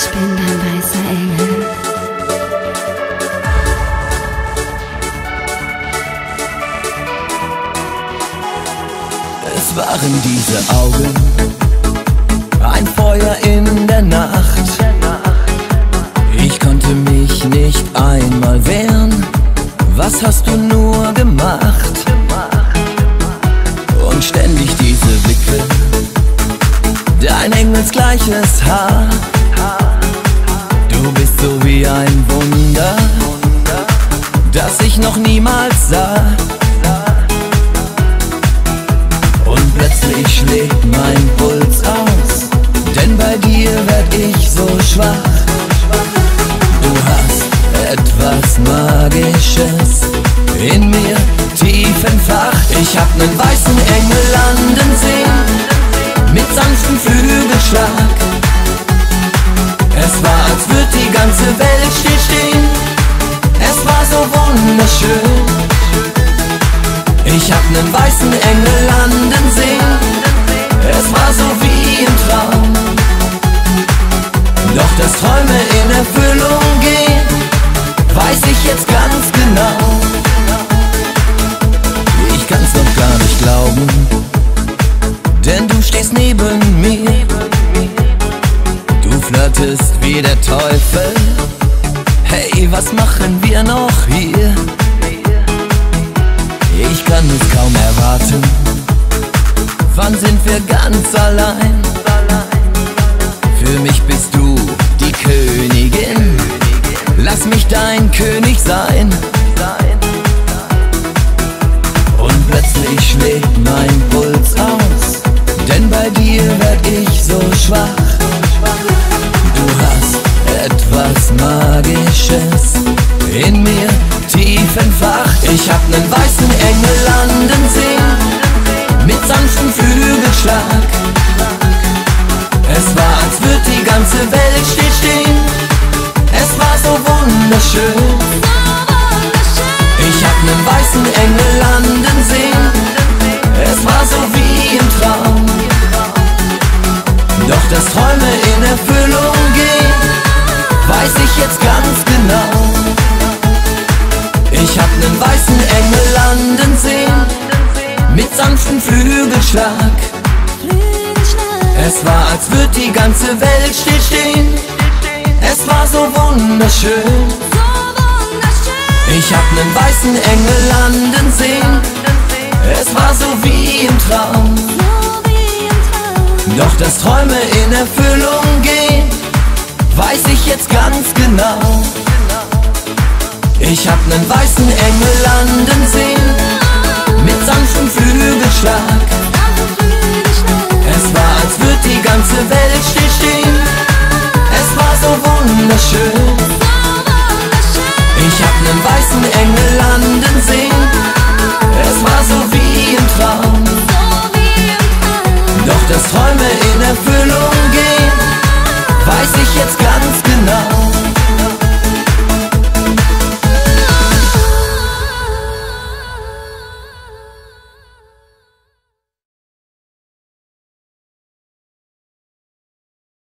Ich bin dein weißer Engel. Es waren diese Augen, ein Feuer in der Nacht. Ich konnte mich nicht einmal wehren. Was hast du nur gemacht? Und ständig diese Blicke, dein engelsgleiches Haar. Noch niemals sah. Und plötzlich schlägt mein Puls aus, denn bei dir werd ich so schwach. Du hast etwas Magisches in mir tief entfacht. Ich hab nen weißen Engel landen sehen, mit sanftem Flügelschlag. Es war, als würd die ganze Welt stillstehen. Wunderschön. Ich hab nen weißen Engel landen sehen. Es war so wie im Traum. Doch dass Träume in Erfüllung gehen, weiß ich jetzt ganz genau. Ich kann's noch gar nicht glauben, denn du stehst neben mir. Du flirtest wie der Teufel. Hey, was machen wir noch hier? Ich hab nen weißen Engel landen sehen, mit sanftem Flügelschlag. Es war, als würd die ganze Welt stillstehen. Es war so wunderschön. Ich hab nen weißen Engel landen sehen. Flügelschlag. Es war, als würd die ganze Welt stillstehen. Es war so wunderschön. Ich hab nen weißen Engel landen sehen. Es war so wie im Traum. Doch dass Träume in Erfüllung gehen, weiß ich jetzt ganz genau. Ich hab nen weißen Engel landen sehen, mit sanftem Flügelschlag. Wunderschön. Ich hab nen weißen Engel